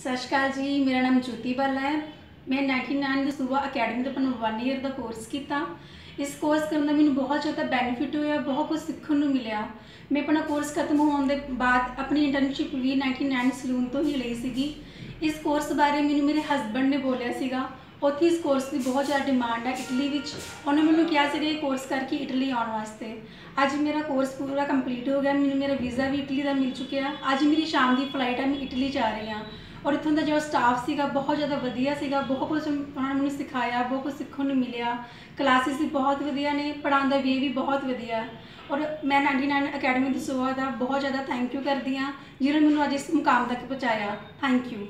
ਸਤਿ ਸ਼੍ਰੀ ਅਕਾਲ ਜੀ, ਮੇਰਾ ਨਾਮ ਜੋਤੀ ਬਾਲਾ ਹੈ। ਮੈਂ 99 ਦੇ ਸੂਬਾ ਅਕੈਡਮੀ ਤੋਂ ਆਪਣਾ 1 ਇਅਰ ਦਾ ਕੋਰਸ ਕੀਤਾ। ਇਸ ਕੋਰਸ ਕਰਨ ਦਾ ਮੈਨੂੰ ਬਹੁਤ ਜ਼ਿਆਦਾ ਬੈਨੀਫਿਟ ਹੋਇਆ, ਬਹੁਤ ਕੁਝ ਸਿੱਖਣ ਨੂੰ ਮਿਲਿਆ। ਮੈਂ ਆਪਣਾ ਕੋਰਸ ਖਤਮ ਹੋਣ ਦੇ ਬਾਅਦ ਆਪਣੀ ਇੰਟਰਨਸ਼ਿਪ ਵੀ 99 ਸਲੂਨ ਤੋਂ ਹੀ ਲਈ ਸੀਗੀ। ਇਸ ਕੋਰਸ ਬਾਰੇ ਮੈਨੂੰ ਮੇਰੇ ਹਸਬੰਡ ਨੇ ਬੋਲਿਆ ਸੀ ਉੱਥੇ ਇਸ ਕੋਰਸ ਦੀ ਬਹੁਤ ਜ਼ਿਆਦਾ ਡਿਮਾਂਡ ਹੈ ਇਟਲੀ ਵਿੱਚ। ਉਹਨੇ ਮੈਨੂੰ ਕਿਹਾ ਸੀਗਾ ਇਹ ਕੋਰਸ ਕਰਕੇ ਇਟਲੀ ਆਉਣ ਵਾਸਤੇ। ਅੱਜ ਮੇਰਾ ਕੋਰਸ ਪੂਰਾ ਕੰਪਲੀਟ ਹੋ ਗਿਆ, ਮੈਨੂੰ ਮੇਰਾ ਵੀਜ਼ਾ ਵੀ ਇਟਲੀ ਦਾ ਮਿਲ ਚੁੱਕਿਆ। ਅੱਜ ਮੇਰੀ ਸ਼ਾਮ ਦੀ ਫਲਾਈਟ ਹੈ, ਮੈਂ ਇਟਲੀ ਜਾ ਰਹੀ ਹਾਂ। ਔਰ ਇੱਥੋਂ ਦਾ ਜਿਹੜਾ ਸਟਾਫ ਸੀਗਾ, ਬਹੁਤ ਜ਼ਿਆਦਾ ਵਧੀਆ ਸੀਗਾ। ਬਹੁਤ ਕੁਝ ਉਹਨਾਂ ਨੇ ਮੈਨੂੰ ਸਿਖਾਇਆ, ਬਹੁਤ ਕੁਝ ਸਿੱਖਣ ਨੂੰ ਮਿਲਿਆ। ਕਲਾਸਿਸ ਵੀ ਬਹੁਤ ਵਧੀਆ ਨੇ, ਪੜ੍ਹਾਉਣ ਦਾ ਵੇ ਵੀ ਬਹੁਤ ਵਧੀਆ। ਔਰ ਮੈਂ 99 ਅਕੈਡਮੀ ਦਸੂਆ ਦਾ ਬਹੁਤ ਜ਼ਿਆਦਾ ਥੈਂਕ ਯੂ ਕਰਦੀ ਹਾਂ, ਜਿਹਨੇ ਮੈਨੂੰ ਅੱਜ ਇਸ ਮੁਕਾਮ ਤੱਕ ਪਹੁੰਚਾਇਆ। Thank you